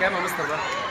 كام يا مستر بقى؟